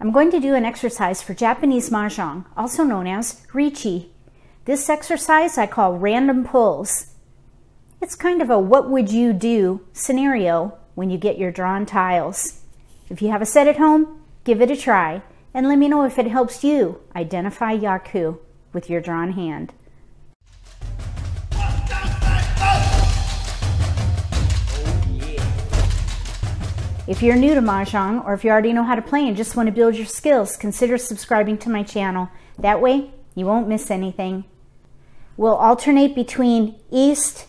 I'm going to do an exercise for Japanese Mahjong, also known as Riichi. This exercise I call random pulls. It's kind of a what would you do scenario when you get your drawn tiles. If you have a set at home, give it a try and let me know if it helps you identify Yaku with your drawn hand. If you're new to Mahjong or if you already know how to play and just want to build your skills, consider subscribing to my channel. That way, you won't miss anything. We'll alternate between East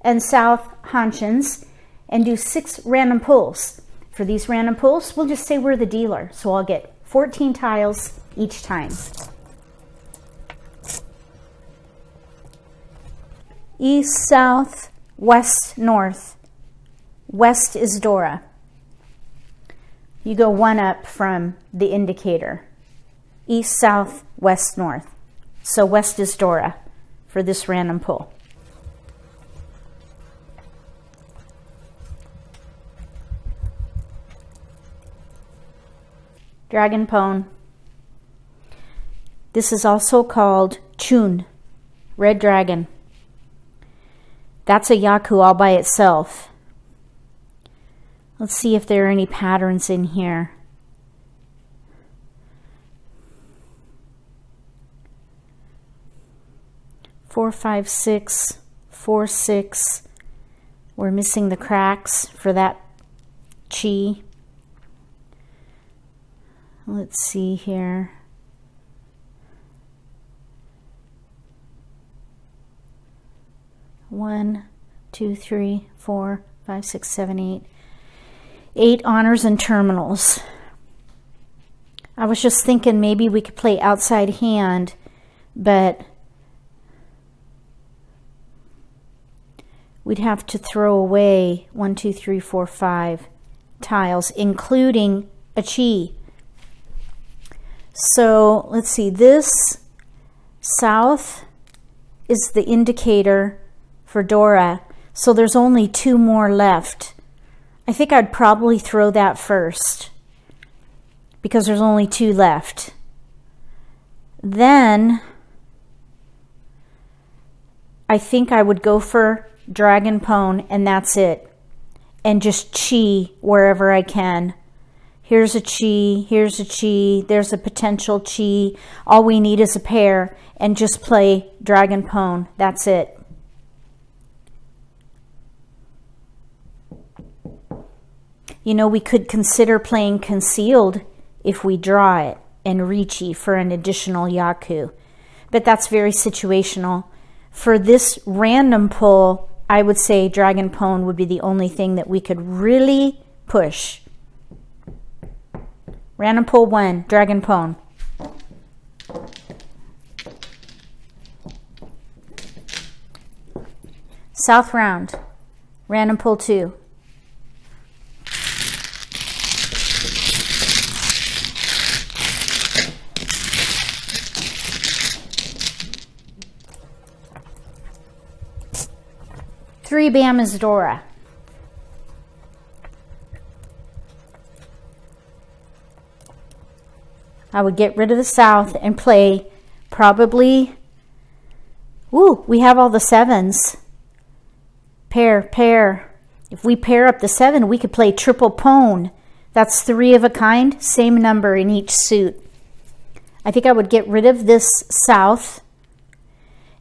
and South Hanshins and do six random pulls. For these random pulls, we'll just say we're the dealer. So I'll get 14 tiles each time. East, South, West, North. West is Dora. You go one up from the indicator. East, south, west, north. So west is Dora for this random pull. Dragon Pone. This is also called Chun, Red Dragon. That's a Yaku all by itself. Let's see if there are any patterns in here. Four, five, six, four, six. We're missing the cracks for that chi. Let's see here. One, two, three, four, five, six, seven, eight eight honors and terminals. I was just thinking maybe we could play outside hand, but we'd have to throw away one, two, three, four, five tiles, including a chi. So let's see, this south is the indicator for Dora. So there's only two more left. I think I'd probably throw that first because there's only two left. Then I think I would go for Dragon Pone and that's it. And just chi wherever I can. Here's a chi, here's a chi, there's a potential chi. All we need is a pair and just play Dragon Pone. That's it. You know, we could consider playing concealed if we draw it and Riichi for an additional Yaku. But that's very situational. For this random pull, I would say Dragon Pone would be the only thing that we could really push. Random pull one, Dragon Pone. South round, random pull two. Three Bam is Dora. I would get rid of the south and play probably, ooh, we have all the sevens. Pair, pair. If we pair up the seven, we could play triple pone. That's three of a kind, same number in each suit. I think I would get rid of this south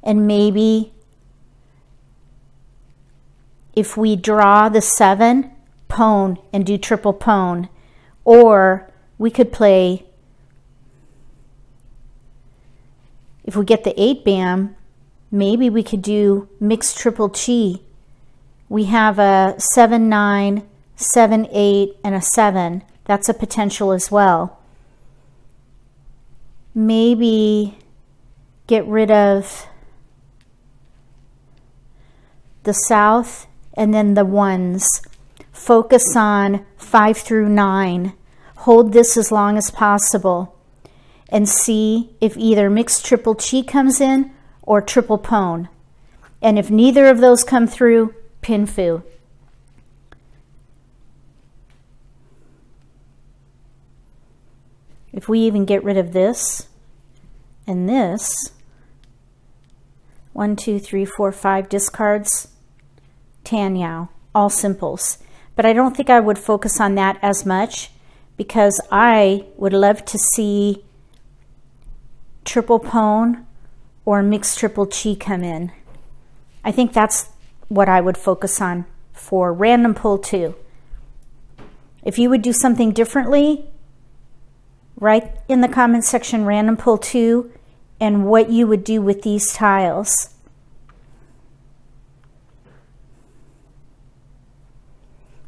and maybe if we draw the seven, pone, and do triple pone. Or we could play, if we get the eight bam, maybe we could do mixed triple chi. We have a seven, nine, seven, eight, and a seven. That's a potential as well. Maybe get rid of the south and then the ones. Focus on five through nine. Hold this as long as possible and see if either mixed triple chi comes in or triple pone. And if neither of those come through, pinfu. If we even get rid of this and this, one, two, three, four, five discards, Tan Yao, all simples. But I don't think I would focus on that as much because I would love to see triple pone or mixed triple chi come in. I think that's what I would focus on for random pull two. If you would do something differently, write in the comment section random pull two and what you would do with these tiles.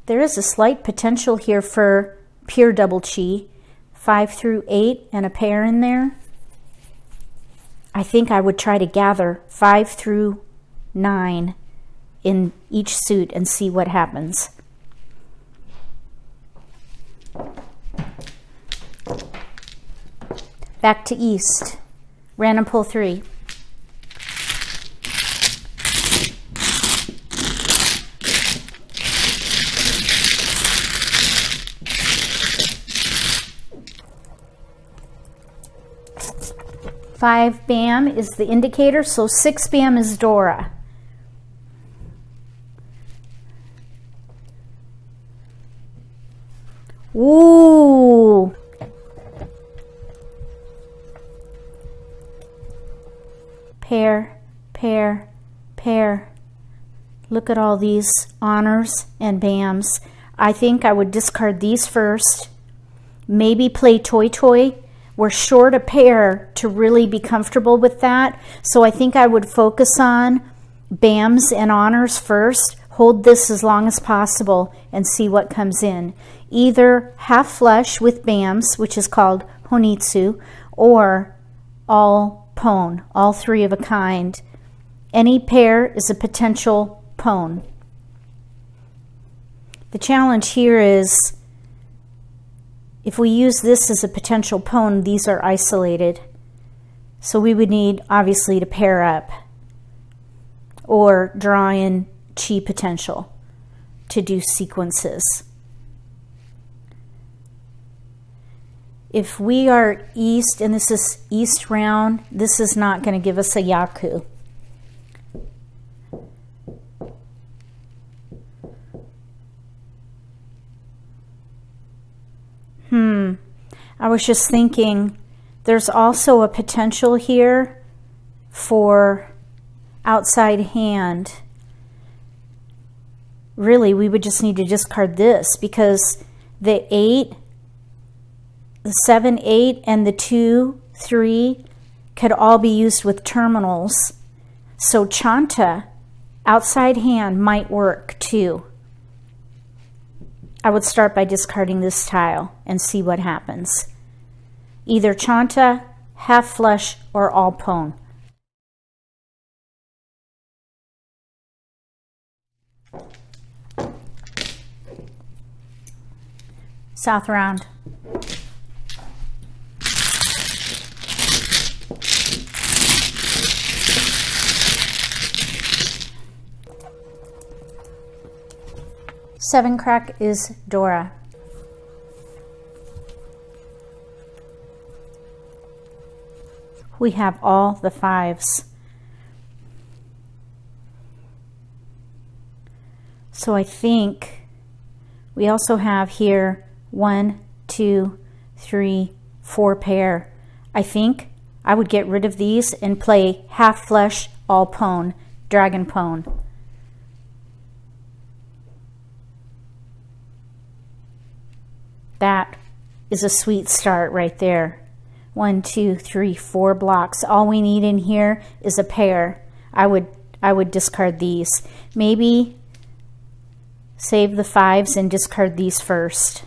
There is a slight potential here for pure double chi, five through eight and a pair in there. I think I would try to gather five through nine in each suit and see what happens. Back to east. Random pull three. Five BAM is the indicator, so six BAM is Dora. Ooh. Pair, pair, pair. Look at all these honors and BAMs. I think I would discard these first. Maybe play Toitoi we're short a pair to really be comfortable with that. So I think I would focus on BAMs and honors first. Hold this as long as possible and see what comes in. Either half flush with BAMs, which is called Honitsu, or all pone, all three of a kind. Any pair is a potential pone. The challenge here is if we use this as a potential pone, these are isolated. So we would need, obviously, to pair up or draw in chi potential to do sequences. If we are east, and this is east round, this is not going to give us a yaku. Hmm. I was just thinking there's also a potential here for outside hand. Really, we would just need to discard this because the 8, the 7, 8, and the 2, 3 could all be used with terminals. So Chanta, outside hand, might work too. I would start by discarding this tile and see what happens. Either chanta, half flush, or all pone. South round. Seven crack is Dora. We have all the fives. So I think we also have here one, two, three, four pair. I think I would get rid of these and play half flush, all pone, dragon pone. That is a sweet start right there. One, two, three, four blocks. All we need in here is a pair. I would I would discard these. Maybe save the fives and discard these first.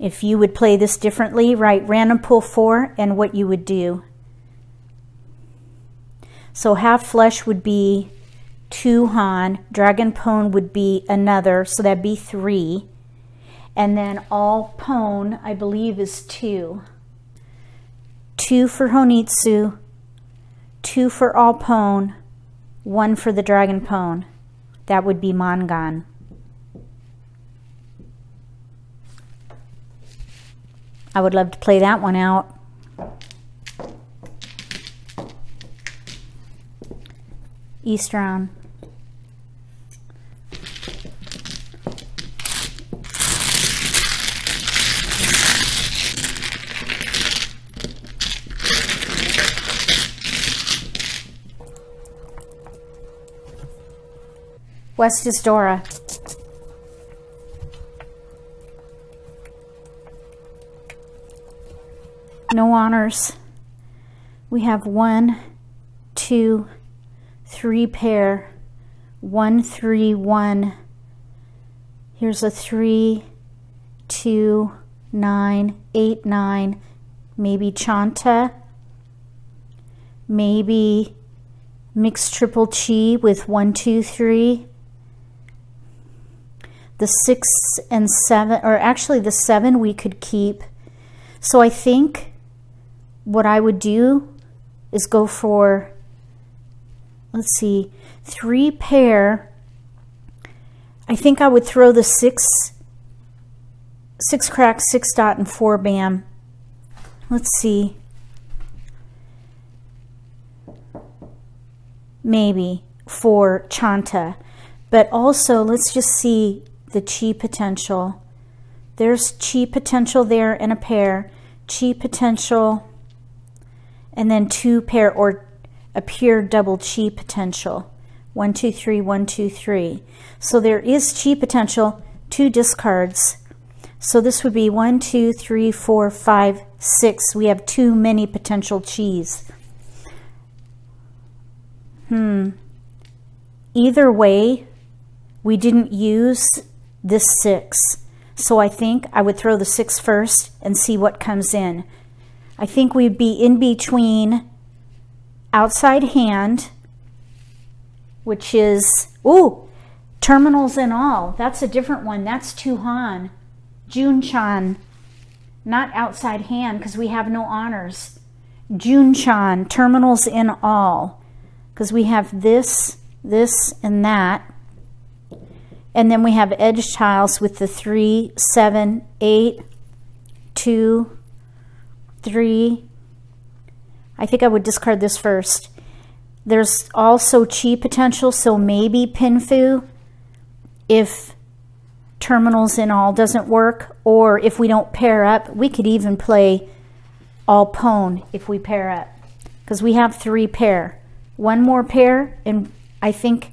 If you would play this differently, write random pull four and what you would do. So half flush would be two Han, dragon pone would be another, so that'd be three. And then all pone, I believe, is two. Two for Honitsu, two for all pone, one for the dragon pone. That would be Mangan. I would love to play that one out. East round. West is Dora. No honors. We have one, two, three pair, one, three, one. Here's a three, two, nine, eight, nine, maybe Chanta, maybe mixed triple chi with one, two, three, the six and seven, or actually the seven we could keep. So I think what I would do is go for, let's see, three pair. I think I would throw the six, six crack, six dot, and four bam. Let's see. Maybe for Chanta. But also, let's just see the chi potential. There's chi potential there in a pair, chi potential, and then two pair or a pure double chi potential. One, two, three, one, two, three. So there is chi potential, two discards. So this would be one, two, three, four, five, six. We have too many potential chis. Hmm. Either way, we didn't use this six. So I think I would throw the six first and see what comes in. I think we'd be in between outside hand, which is, ooh, terminals and all. That's a different one. That's Tuhan. Junchan, not outside hand because we have no honors. Junchan, terminals in all, because we have this, this, and that. And then we have edge tiles with the three, seven, eight, two, three. I think I would discard this first. There's also chi potential, so maybe Pinfu if terminals in all doesn't work, or if we don't pair up, we could even play all pone if we pair up, because we have three pair. One more pair, and I think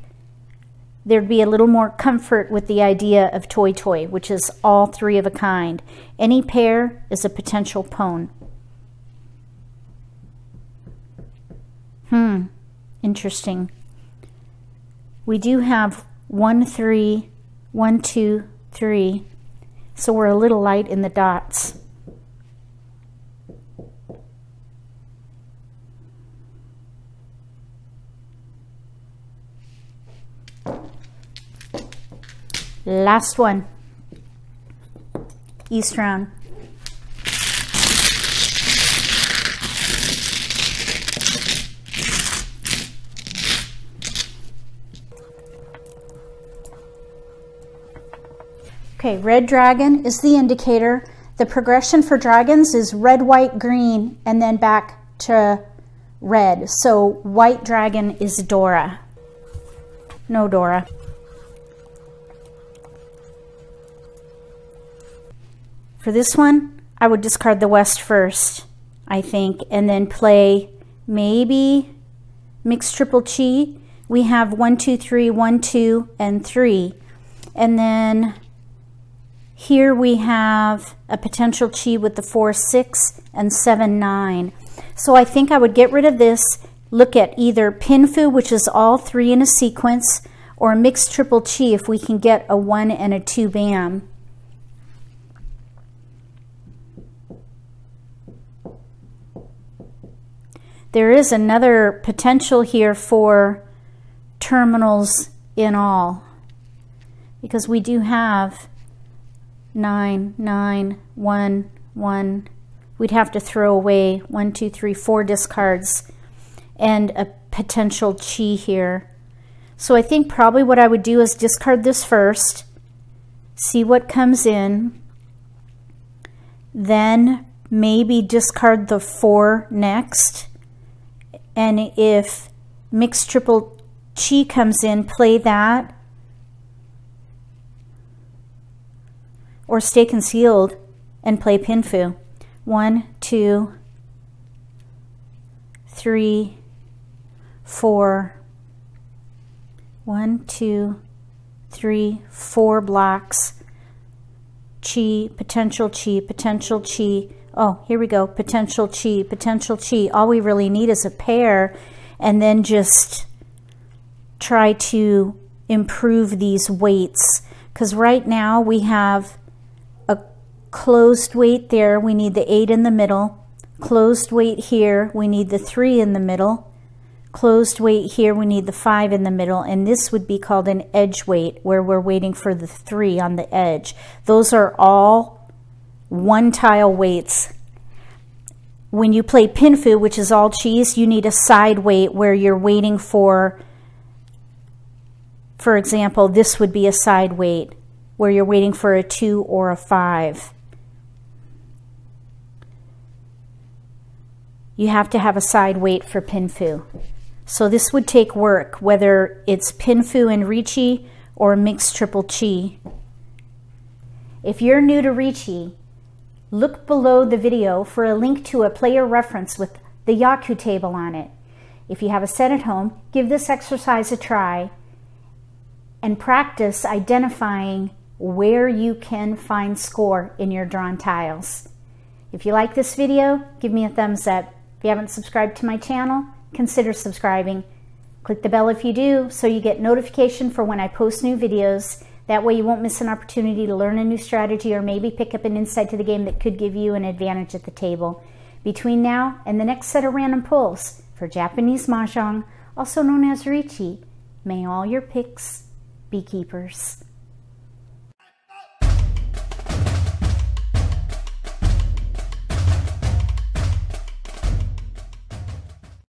there'd be a little more comfort with the idea of toitoi, which is all three of a kind. Any pair is a potential pone. Hmm, interesting. We do have one, three, one, two, three. So we're a little light in the dots. Last one. East round. Okay, red dragon is the indicator. The progression for dragons is red, white, green, and then back to red. So white dragon is Dora. No Dora. For this one, I would discard the West first, I think, and then play maybe mixed triple chi. We have one, two, three, one, two, and three. And then here we have a potential chi with the four, six, and seven, nine. So I think I would get rid of this, look at either Pinfu, which is all three in a sequence, or mixed triple chi if we can get a one and a two bam. There is another potential here for terminals in all because we do have 9, 9, 1, 1. We'd have to throw away one, two, three, four discards and a potential chi here. So I think probably what I would do is discard this first, see what comes in, then maybe discard the four next. And if mixed triple chi comes in, play that. Or stay concealed and play pinfu. One, two, three, four, one, two, three, four blocks. Chi, potential chi, potential chi. Oh, here we go. Potential chi, potential chi. All we really need is a pair and then just try to improve these weights. Because right now we have a closed weight there. We need the eight in the middle. Closed weight here. We need the three in the middle closed weight here, we need the five in the middle, and this would be called an edge weight, where we're waiting for the three on the edge. Those are all one tile weights. When you play pinfu, which is all chis, you need a side weight where you're waiting for, for example, this would be a side weight where you're waiting for a two or a five. You have to have a side weight for pinfu. So this would take work, whether it's Pinfu and Riichi or mixed triple chi. If you're new to Riichi, look below the video for a link to a player reference with the Yaku table on it. If you have a set at home, give this exercise a try and practice identifying where you can find score in your drawn tiles. If you like this video, give me a thumbs up. If you haven't subscribed to my channel, consider subscribing. Click the bell if you do so you get notification for when I post new videos. That way you won't miss an opportunity to learn a new strategy or maybe pick up an insight to the game that could give you an advantage at the table. Between now and the next set of random pulls for Japanese Mahjong, also known as Riichi, may all your picks be keepers.